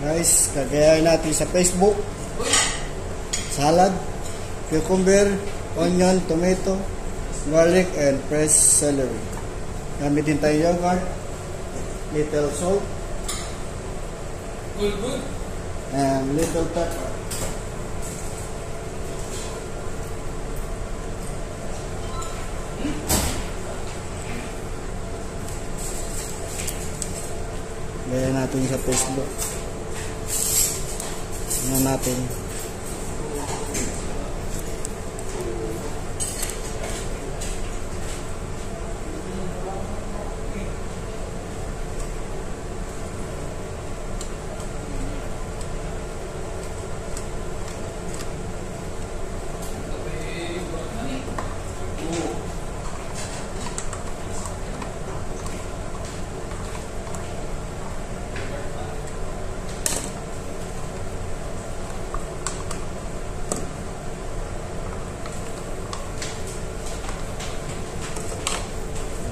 Guys, kagayahin natin sa Facebook. Salad, cucumber, onion, tomato, garlic, and fresh celery. Gamitin tayo yogurt, little salt, and little pepper. Gaya natin sa Facebook. Ano natin?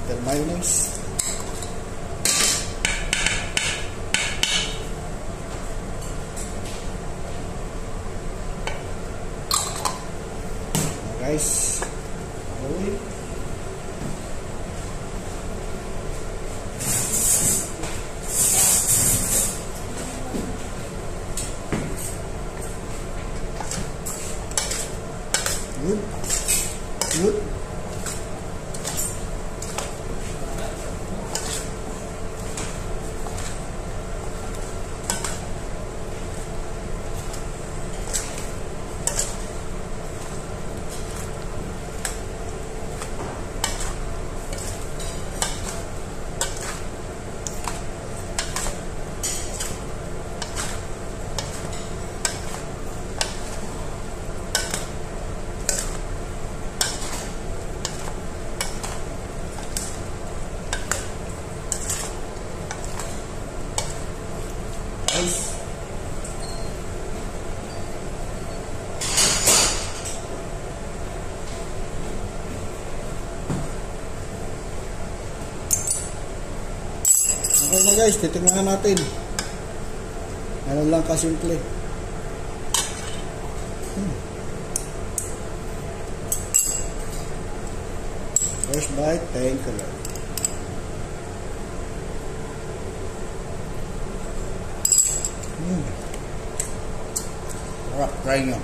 Little mayonnaise. Guys, Uy. Good. Good. Guys. Okay na guys, titingnan na natin. Ano lang kasimple. Hmm. First bite, thank you Lord. Hmm. Sarap, try nyo.